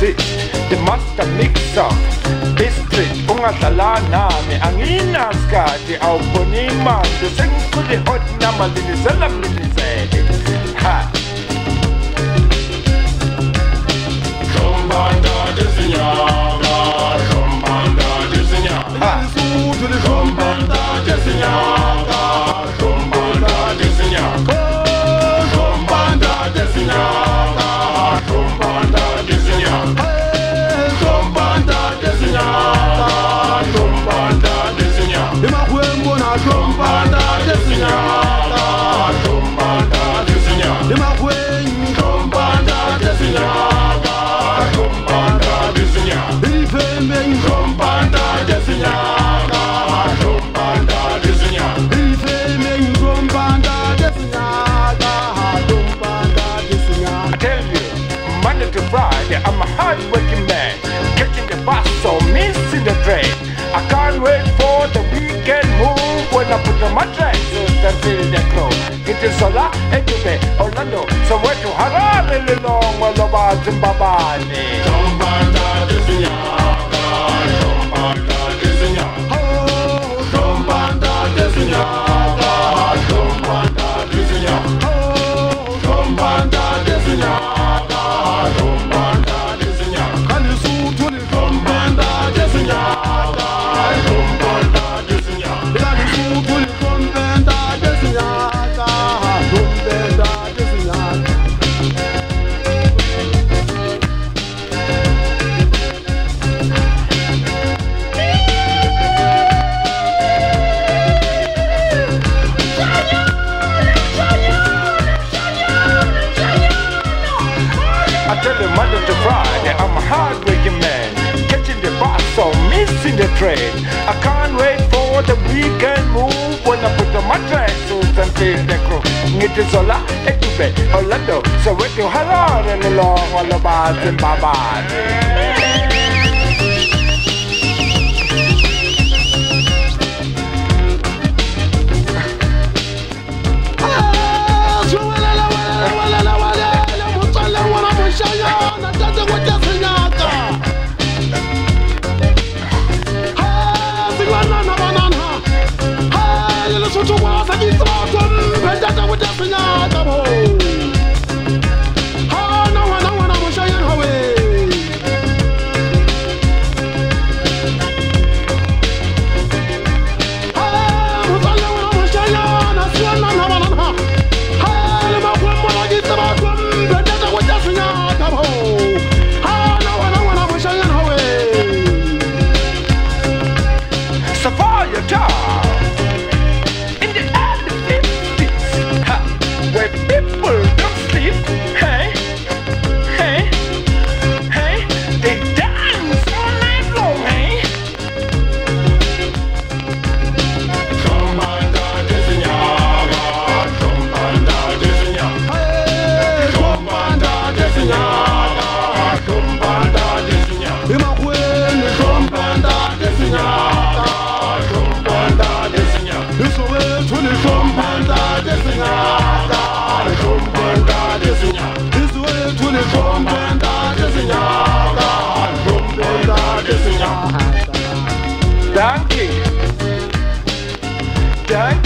Gesicht, dem Mastermixer, Bistrit, the anginaskati, au ponimatu, senkuli hotnamalini, selamlini sedi. Entebbe, Orlando, somewhere Soweto, Harare, Lilongwe, Lobatse, Mbabane. Don't burn to Friday, I'm a hardworking man. Catching the bus or missing the train. I can't wait for the weekend move when I put on my tracksuits and feel the crew. It is a lot, it is a lot, so with do hello and along all the bars in about Zimbabwe. day.